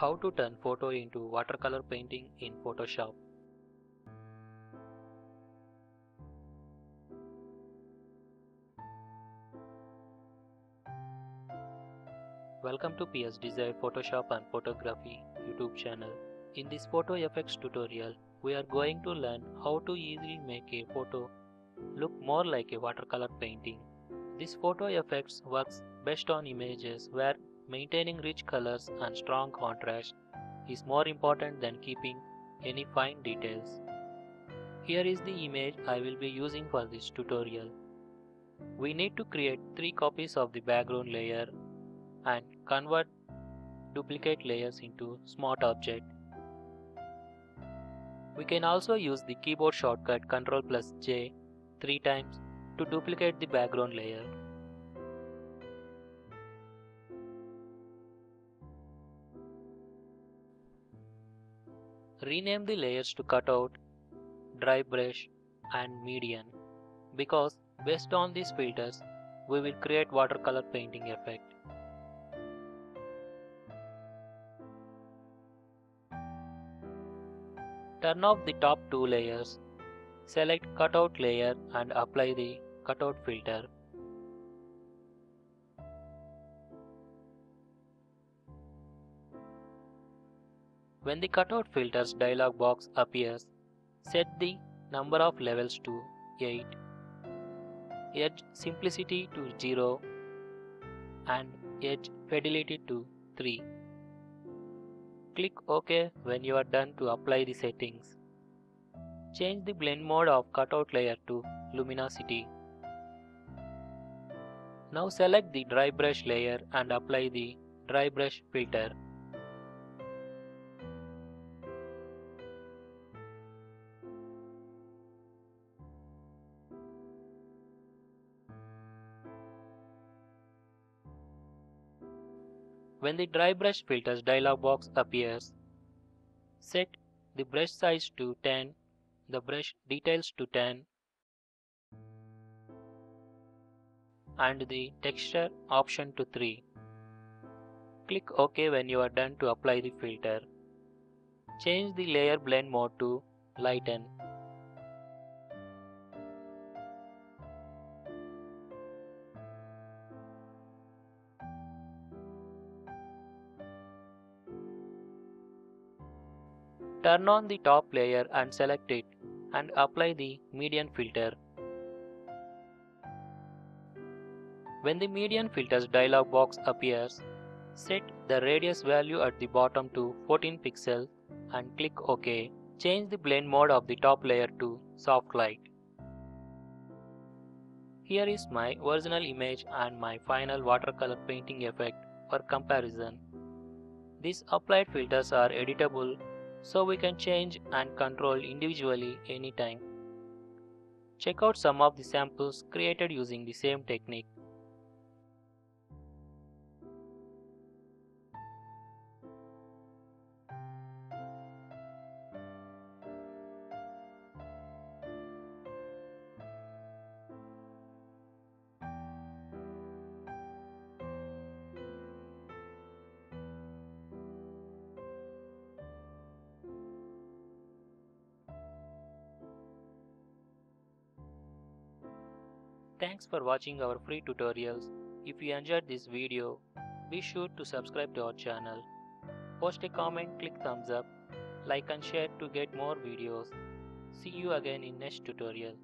How to turn photo into watercolor painting in Photoshop. Welcome to PS Desire Photoshop and Photography YouTube channel. In this photo effects tutorial, we are going to learn how to easily make a photo look more like a watercolor painting. This photo effects works best on images where maintaining rich colors and strong contrast is more important than keeping any fine details. Here is the image I will be using for this tutorial. We need to create 3 copies of the background layer and convert duplicate layers into smart object. We can also use the keyboard shortcut Ctrl plus J 3 times to duplicate the background layer. Rename the layers to cutout, dry brush and median because based on these filters we will create watercolor painting effect. Turn off the top two layers. Select cutout layer and apply the cutout filter. When the cutout filters dialog box appears, set the number of levels to 8, edge simplicity to 0 and edge fidelity to 3. Click OK when you are done to apply the settings. Change the blend mode of cutout layer to luminosity. Now select the dry brush layer and apply the dry brush filter. When the dry brush filters dialog box appears, set the brush size to 10, the brush details to 10 and the texture option to 3. Click OK when you are done to apply the filter. Change the layer blend mode to lighten. Turn on the top layer and select it and apply the median filter. When the median filters dialog box appears, set the radius value at the bottom to 14 pixels and click OK. Change the blend mode of the top layer to soft light. Here is my original image and my final watercolor painting effect for comparison. These applied filters are editable so we can change and control individually anytime. Check out some of the samples created using the same technique. Thanks for watching our free tutorials. If you enjoyed this video, be sure to subscribe to our channel. Post a comment, click thumbs up, like and share to get more videos. See you again in next tutorial.